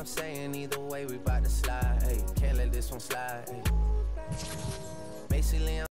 I'm saying? Either way, we bout to slide. Can't let this one slide. Macy Basically, I'm